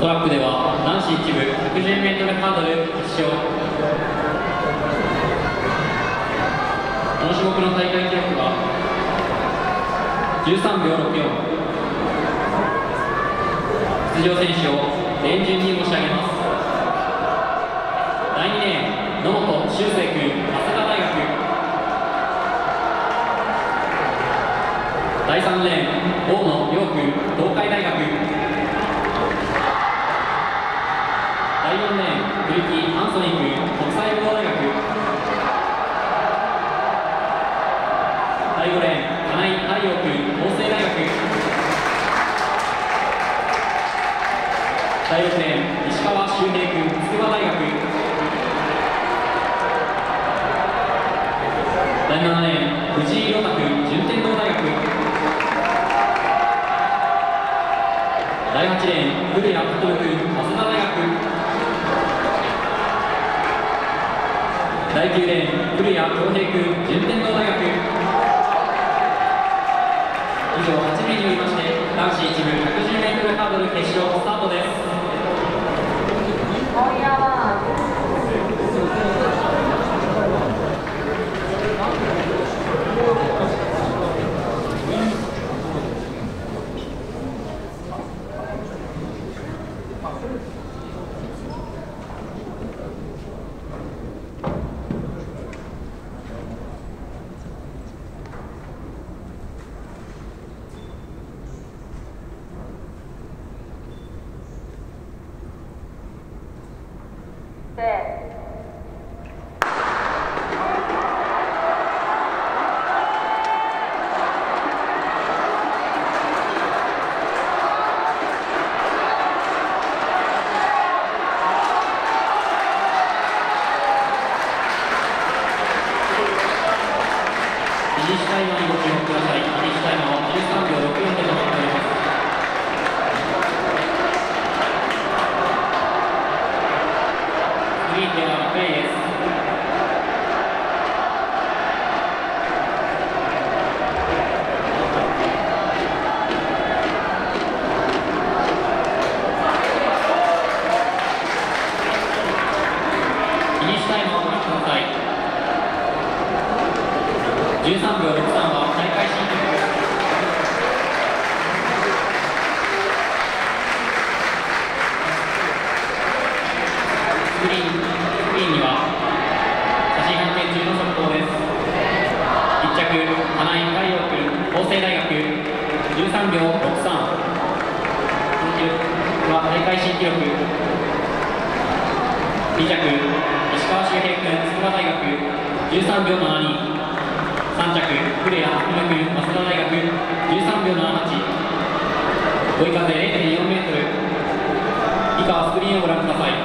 トラックでは男子一部 110m ハードル決勝この種目の大会記録は13秒64出場選手を連順に申し上げます。第2レーン野本修正君早稲田大学。第3レーン大野陽君東海大学。4レーン栗木アンソニー君国際武道大学第5レーン金井太陽君法政大学第6レーン石川修平君筑波大学第7レーン藤井亮太君順天堂大学第8レーン古谷悟君早稲田大学。第9レーン古谷恭平君順天堂大学。以上8名によりまして男子一部 110m ハードル決勝スタートです。今夜は。对。13秒63は大会新記録スクリーンスクリーンには写真判定中の速報です1着金井海洋大学13秒63記録は大会新記録2着石川修平君筑波大学13秒72 3着、古谷明君、早稲田大学、13秒78、追い風0.4メートル、以下はスクリーンをご覧ください。